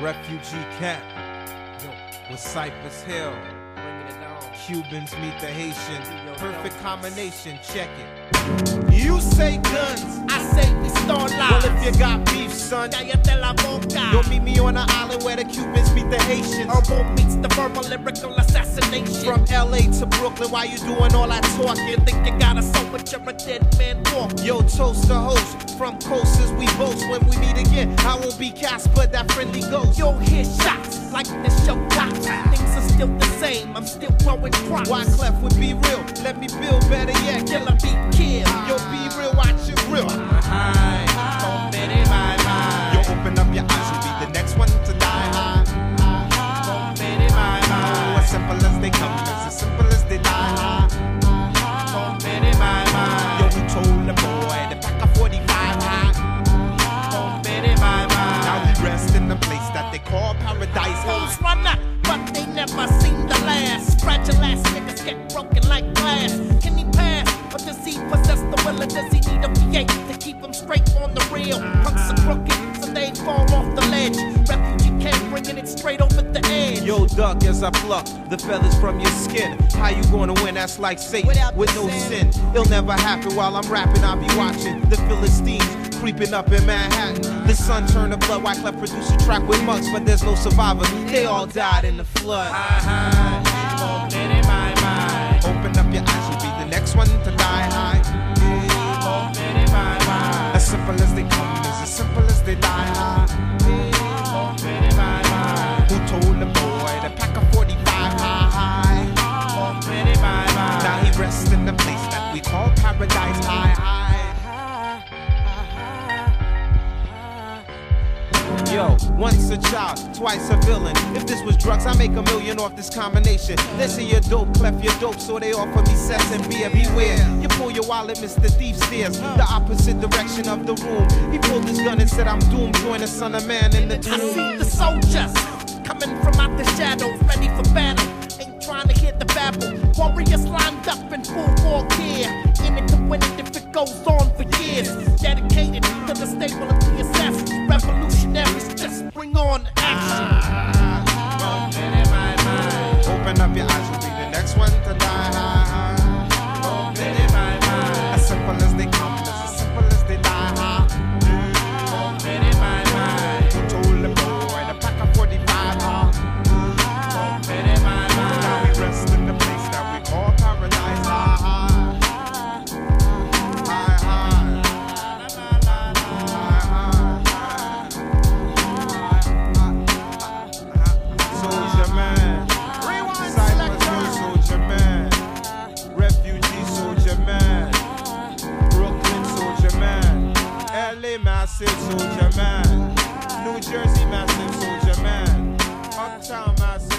Refugee camp with Cypress Hill. Cubans meet the Haitian. Perfect combination, check it. You say guns, I say we start well if you got beef, son. Cállate la boca. You'll meet me on the island where the Cubans meet the Haitians. Herbal meets the verbal lyrical. From LA to Brooklyn, why you doing all that talking? think you got a soul, but you're a dead man walk. Yo, toast the host. From coasters we boast when we meet again. I won't be Casper, that friendly ghost. You'll hear shots like this show tops. Things are still the same. I'm still growing crops. Wyclef would B-Real? Let me build better yet. Killer be get broken like glass. Can he pass? Or does he possess the will? Or does he need a V8 to keep him straight on the rail? Punks are crooked, so they fall off the ledge. Refugee camp bringing it straight over the edge. Yo, duck, as I pluck the feathers from your skin. How you gonna win? That's like Satan Without with no sin. sin. It'll never happen while I'm rapping. I'll be watching the Philistines creeping up in Manhattan. The sun turned to blood. Wyclef produced a track with mugs, but there's no survivor. They all died in the flood. Don't Open up your eyes, you'll be the next one to die child, twice a villain. If this was drugs, I make a million off this combination. Listen, your dope, clef your dope, so they offer me cess and beer. Beware, you pull your wallet, Mr. Thief stares the opposite direction of the room. He pulled his gun and said, I'm doomed. Join the son of man in the I see the soldiers coming from out the shadows, ready for battle. Ain't trying to hear the babble. Warriors lined up in full war gear. In it to win it if it goes on LA massive soldier man, New Jersey massive soldier man, Uptown massive.